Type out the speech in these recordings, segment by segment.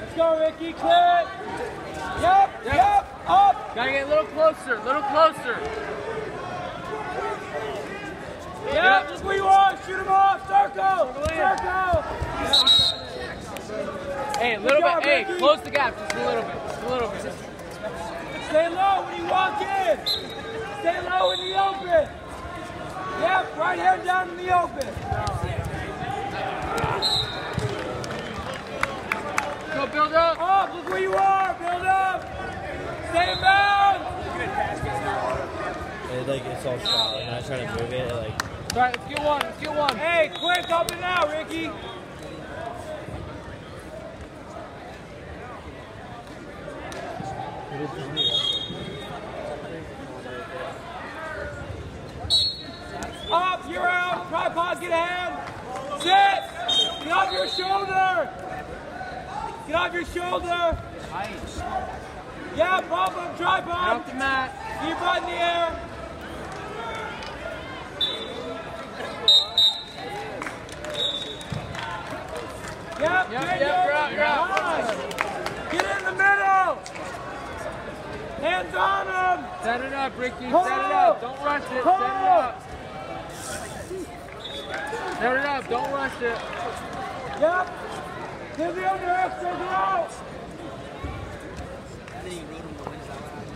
Let's go, Ricky. Clear. Yep, Yep. yep, up. Gotta get a little closer, a little closer. Yep, Yep. just where you are. Shoot him off. Circle. Circle. Hey, a little job, bit. Hey, close the gap just a little bit. Just a little bit. Stay low when you walk in. Stay low in the open. Yep, right hand down in the open. Go build up. Up, look where you are. Build up. Stay in bounds. It, like it's all shot. Like, when I try to move it, it, like All right, let's get one. Let's get one. Hey, quick up and out, Ricky. Up, you're out. Tripod, get a hand. Sit. Get off your shoulder. Get off your shoulder. Yeah, Get tripod. off the mat. Keep in the air. Yep, Yep, yep, you go. you're out, you're out. Nice. Get in the middle. Hands on him. Set it up, Ricky. Set it up. Don't rush it. Set it up. Set it up. Don't rush it. Yep. Give the under half circle out.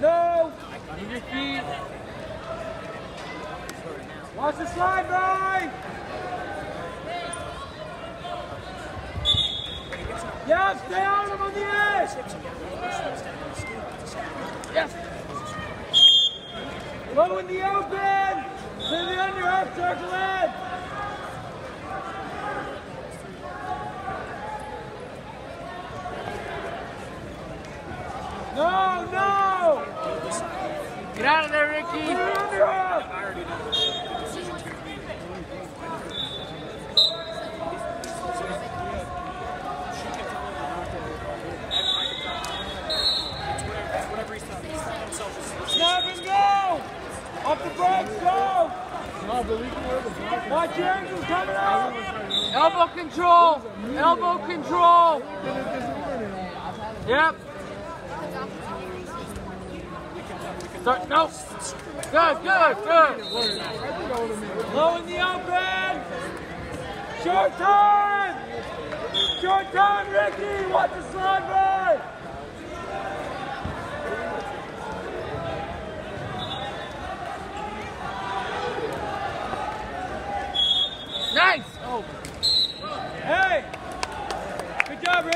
No. Move your feet. Watch the slide by. Yep, stay on him on the edge. Yes. Low in the open. To the under half circle in. No, no. Get out of there, Ricky. the under half. Snap and go! Up the brakes, go! Watch your! Elbow control. Elbow control. Yep. Start. No. Good, good, good. Low in the open! Short time! Short time, Ricky! Watch the slide by!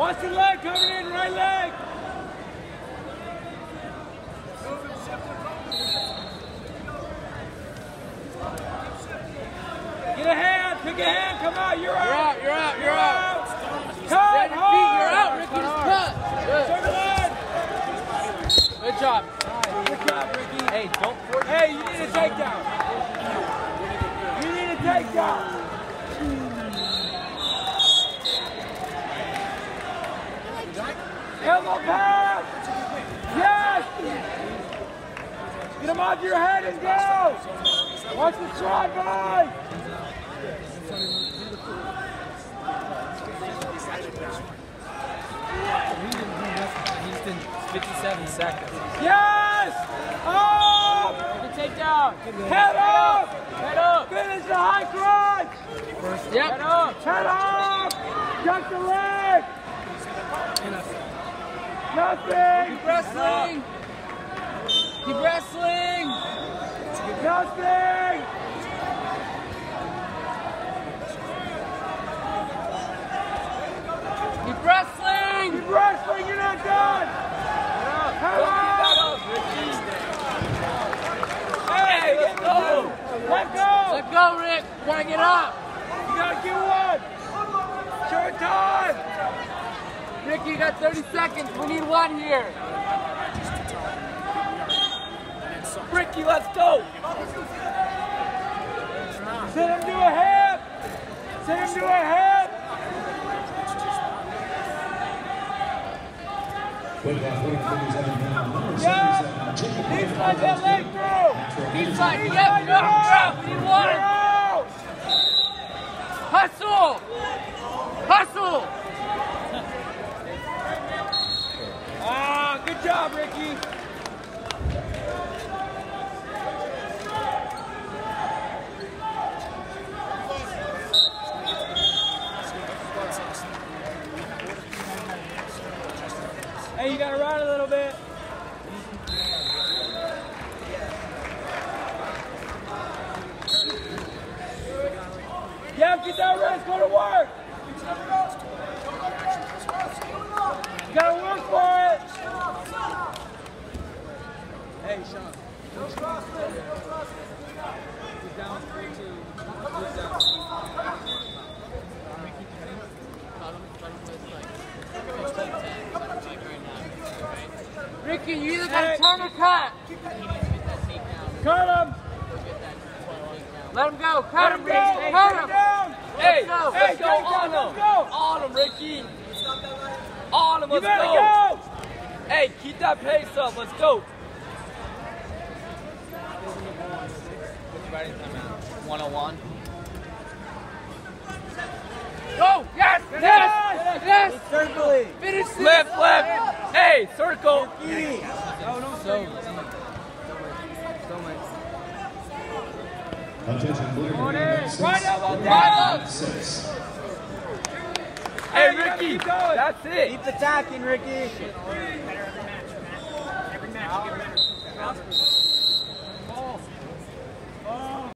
Watch the leg coming in, right leg! Get a hand, pick a hand, come out, you're You're out! out. You're out. You're out. Cut Stand your feet. You're out, Ricky. Just cut. Good. Good job. Good job, Ricky. Hey, don't. Hey, you need a takedown. You need a takedown. Elbow pass. Yes. Get him off your head and go. Watch the slide by. he's in 57 seconds. Yes. Up. Good takedown. Head up. Head up. Finish the high crotch. Yep. Head up. Head up. Cut the leg. Nothing! Keep wrestling! Keep wrestling! Nothing! Keep wrestling! Keep wrestling, you're not done! Hello! Hey, let go! Let go! Let go, Rick! Wanna get up! Ricky, you got 30 seconds. We need one here. Ricky, let's go. Send him to a half. Send him to a half. Yeah. He's got that leg through. He's like, yep, yep. We need one. Hustle. Hustle. Ah, good job, Ricky. Hey, you gotta run a little bit. Get that rest, go to work. You gotta work for it. Hey, Sean. Ricky, you either gotta turn or cut. Cut him. Let him go. Let Cut him him, go. Ricky. Hey, Cut take him. him down. Hey, go. Hey, Let's go take on him down. him. Let's go. On him, Ricky. On him, let's better go. go. Hey, keep that pace up. Let's go. 101. Go. Yes. Yes. Yes. Circling. Finish it. Flip, flip. Hey, circle. Attention, Blue Green, six, Right elbow Blue down. Green, six. Hey, you gotta Ricky. keep going. That's it. attacking, Ricky.